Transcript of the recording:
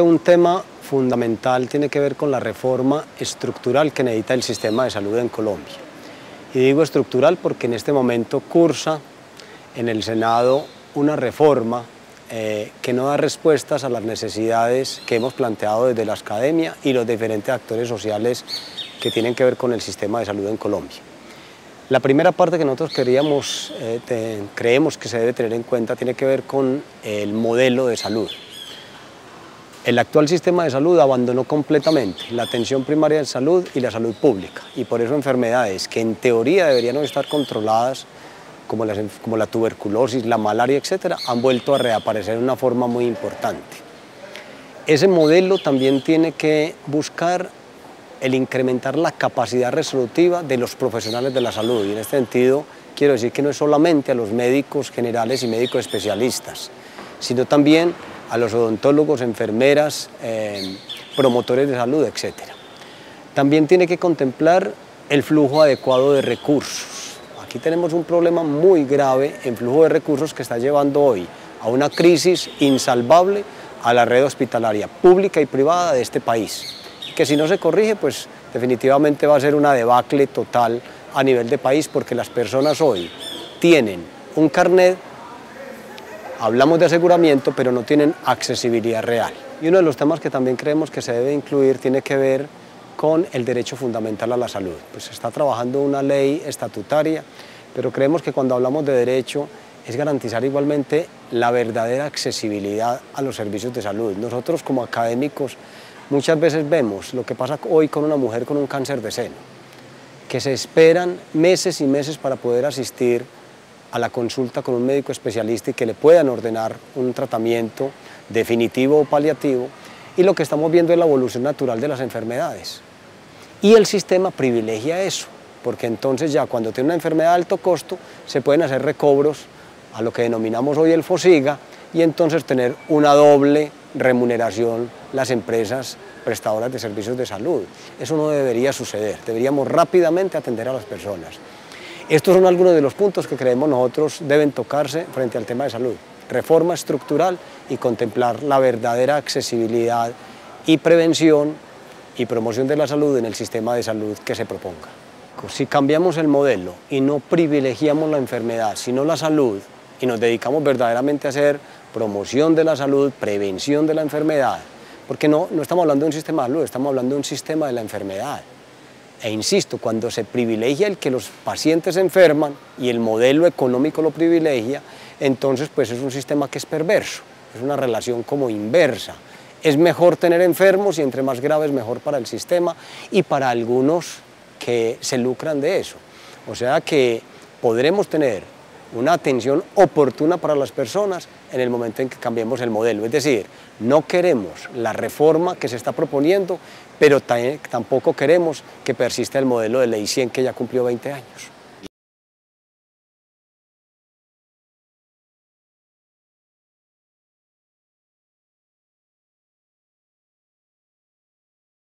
Un tema fundamental tiene que ver con la reforma estructural que necesita el sistema de salud en Colombia. Y digo estructural porque en este momento cursa en el Senado una reforma eh, que no da respuestas a las necesidades que hemos planteado desde la academia y los diferentes actores sociales que tienen que ver con el sistema de salud en Colombia. La primera parte que nosotros queríamos, eh, creemos que se debe tener en cuenta tiene que ver con el modelo de salud. El actual sistema de salud abandonó completamente la atención primaria de salud y la salud pública y por eso enfermedades que en teoría deberían estar controladas como, la tuberculosis, la malaria, etcétera, han vuelto a reaparecer de una forma muy importante. Ese modelo también tiene que buscar el incrementar la capacidad resolutiva de los profesionales de la salud y en este sentido quiero decir que no es solamente a los médicos generales y médicos especialistas, sino también a los odontólogos, enfermeras, eh, promotores de salud, etc. También tiene que contemplar el flujo adecuado de recursos. Aquí tenemos un problema muy grave en flujo de recursos que está llevando hoy a una crisis insalvable a la red hospitalaria pública y privada de este país, que si no se corrige, pues definitivamente va a ser una debacle total a nivel de país porque las personas hoy tienen un carnet hablamos de aseguramiento, pero no tienen accesibilidad real. Y uno de los temas que también creemos que se debe incluir tiene que ver con el derecho fundamental a la salud. Pues se está trabajando una ley estatutaria, pero creemos que cuando hablamos de derecho es garantizar igualmente la verdadera accesibilidad a los servicios de salud. Nosotros como académicos muchas veces vemos lo que pasa hoy con una mujer con un cáncer de seno, que se esperan meses y meses para poder asistir a la consulta con un médico especialista y que le puedan ordenar un tratamiento definitivo o paliativo y lo que estamos viendo es la evolución natural de las enfermedades. Y el sistema privilegia eso, porque entonces ya cuando tiene una enfermedad de alto costo se pueden hacer recobros a lo que denominamos hoy el FOSIGA y entonces tener una doble remuneración las empresas prestadoras de servicios de salud. Eso no debería suceder, deberíamos rápidamente atender a las personas. Estos son algunos de los puntos que creemos nosotros deben tocarse frente al tema de salud. Reforma estructural y contemplar la verdadera accesibilidad y prevención y promoción de la salud en el sistema de salud que se proponga. Si cambiamos el modelo y no privilegiamos la enfermedad, sino la salud, y nos dedicamos verdaderamente a hacer promoción de la salud, prevención de la enfermedad, porque no, no estamos hablando de un sistema de salud, estamos hablando de un sistema de la enfermedad. E insisto, cuando se privilegia el que los pacientes enferman y el modelo económico lo privilegia, entonces pues es un sistema que es perverso, es una relación como inversa. Es mejor tener enfermos y entre más graves mejor para el sistema y para algunos que se lucran de eso. O sea que podremos tener una atención oportuna para las personas en el momento en que cambiemos el modelo. Es decir, no queremos la reforma que se está proponiendo, pero tampoco queremos que persista el modelo de ley 100 que ya cumplió 20 años.